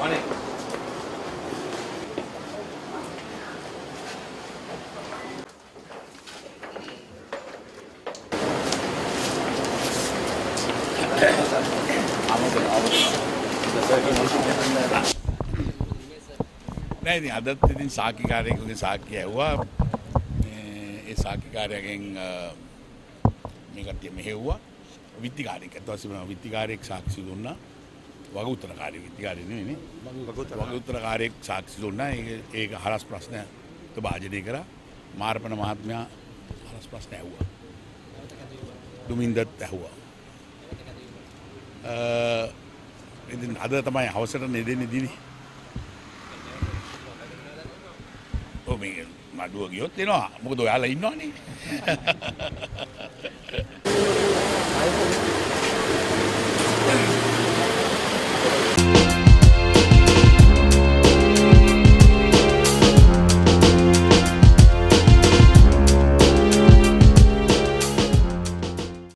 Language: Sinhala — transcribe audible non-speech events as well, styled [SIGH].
অনেক නෑ ඉතින් අදත් ඉතින් සාකිකාරයෙකුගේ සාක්කිය ඇහුවා. ඒ සාකිකාරයගෙන් මේ කට්ටිය මෙහෙව්වා විත්තිකාරයෙක් අතවසම විත්තිකාරයෙක් සාක්ෂි දුන්නා. වග උත්තරකාරී විත්තිකාරී නෙවෙයිනේ වග උත්තරකාරයෙක් සාක්ෂි දුන්නා. ඒක හරස් ප්‍රශ්නයක. භාජනය කරා. මාර්පණ මහත්මයා හරස් ප්‍රශ්න ඇහුවා. දුමින්දත් ඇහුවා. ඉතින් අද තමයි හවසට නෙදෙන්නේ දිනේ මඩුව ගියොත් එනවා. මොකද ඔයාලා ඉන්නවනේ [LAUGHS]